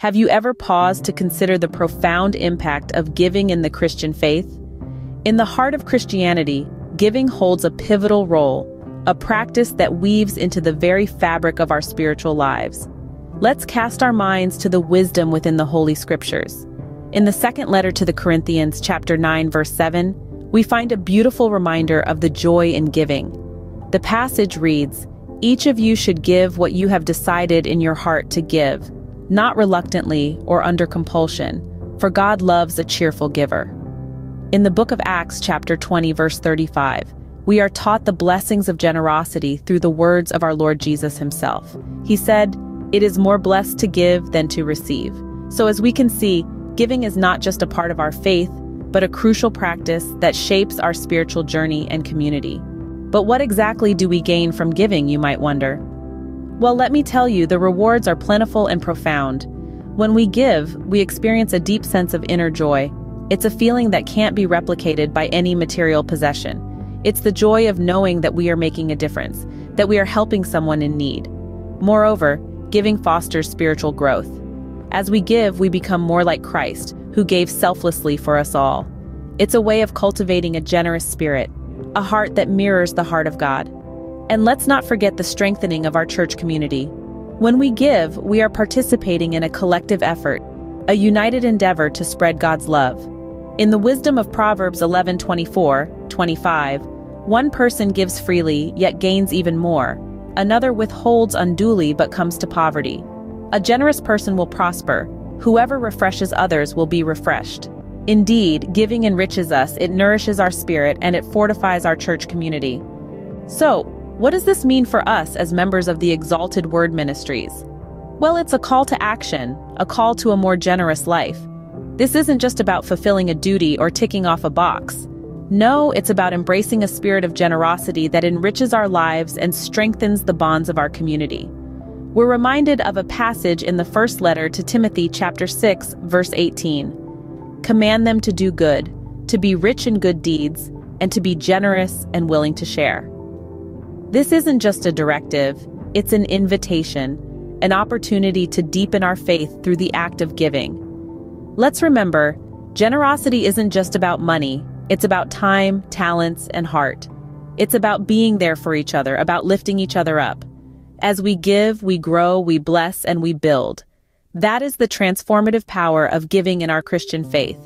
Have you ever paused to consider the profound impact of giving in the Christian faith? In the heart of Christianity, giving holds a pivotal role, a practice that weaves into the very fabric of our spiritual lives. Let's cast our minds to the wisdom within the Holy Scriptures. In the second letter to the Corinthians, chapter 9, verse 7, we find a beautiful reminder of the joy in giving. The passage reads, Each of you should give what you have decided in your heart to give, not reluctantly or under compulsion, for God loves a cheerful giver. In the book of Acts, chapter 20, verse 35, we are taught the blessings of generosity through the words of our Lord Jesus himself. He said, It is more blessed to give than to receive. So as we can see, giving is not just a part of our faith, but a crucial practice that shapes our spiritual journey and community. But what exactly do we gain from giving, you might wonder? Well, let me tell you, the rewards are plentiful and profound. When we give, we experience a deep sense of inner joy. It's a feeling that can't be replicated by any material possession. It's the joy of knowing that we are making a difference, that we are helping someone in need. Moreover, giving fosters spiritual growth. As we give, we become more like Christ, who gave selflessly for us all. It's a way of cultivating a generous spirit, a heart that mirrors the heart of God. And let's not forget the strengthening of our church community. When we give, we are participating in a collective effort, a united endeavor to spread God's love. In the wisdom of Proverbs 11:24, 25, one person gives freely yet gains even more. Another withholds unduly but comes to poverty. A generous person will prosper. Whoever refreshes others will be refreshed. Indeed, giving enriches us, it nourishes our spirit, and it fortifies our church community. So, what does this mean for us as members of the Exalted Word Ministries? Well, it's a call to action, a call to a more generous life. This isn't just about fulfilling a duty or ticking off a box. No, it's about embracing a spirit of generosity that enriches our lives and strengthens the bonds of our community. We're reminded of a passage in the first letter to Timothy chapter 6, verse 18. Command them to do good, to be rich in good deeds, and to be generous and willing to share. This isn't just a directive, it's an invitation, an opportunity to deepen our faith through the act of giving. Let's remember, generosity isn't just about money, it's about time, talents, and heart. It's about being there for each other, about lifting each other up. As we give, we grow, we bless, and we build. That is the transformative power of giving in our Christian faith.